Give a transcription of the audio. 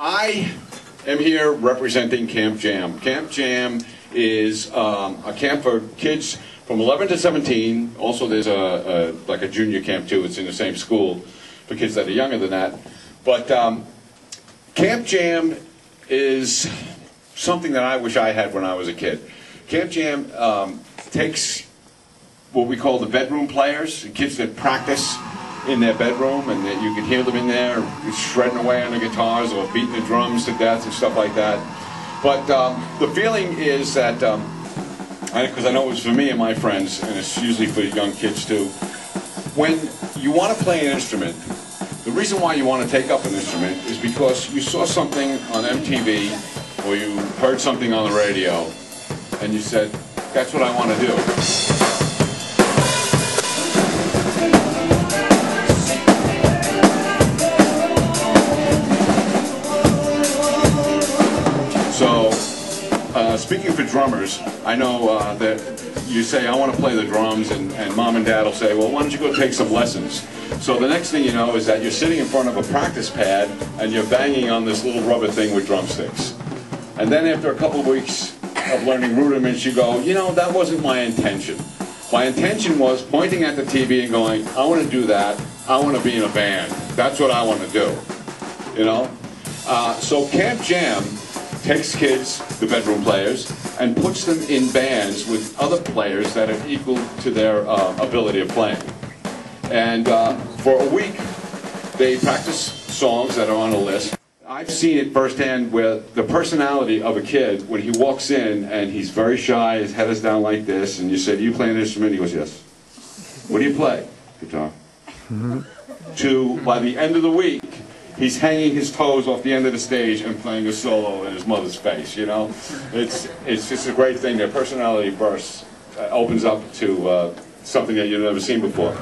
I am here representing Camp Jam. Camp Jam is um, a camp for kids from 11 to 17. Also, there's a, a, like a junior camp too. It's in the same school for kids that are younger than that. But um, Camp Jam is something that I wish I had when I was a kid. Camp Jam um, takes what we call the bedroom players, kids that practice in their bedroom and that you can hear them in there shredding away on the guitars or beating the drums to death and stuff like that. But um, the feeling is that, because um, I, I know it was for me and my friends, and it's usually for young kids too, when you want to play an instrument, the reason why you want to take up an instrument is because you saw something on MTV or you heard something on the radio and you said, that's what I want to do. Speaking for drummers, I know uh, that you say, I want to play the drums, and, and mom and dad will say, well, why don't you go take some lessons? So the next thing you know is that you're sitting in front of a practice pad, and you're banging on this little rubber thing with drumsticks. And then after a couple of weeks of learning rudiments, you go, you know, that wasn't my intention. My intention was pointing at the TV and going, I want to do that. I want to be in a band. That's what I want to do. You know? Uh, so Camp Jam takes kids, the bedroom players, and puts them in bands with other players that are equal to their uh, ability of playing. And uh, for a week, they practice songs that are on a list. I've seen it firsthand where the personality of a kid, when he walks in and he's very shy, his head is down like this, and you say, do you play an instrument? He goes, yes. What do you play? Guitar. to, by the end of the week, he's hanging his toes off the end of the stage and playing a solo in his mother's face, you know? It's, it's just a great thing. Their personality bursts, uh, opens up to uh, something that you've never seen before.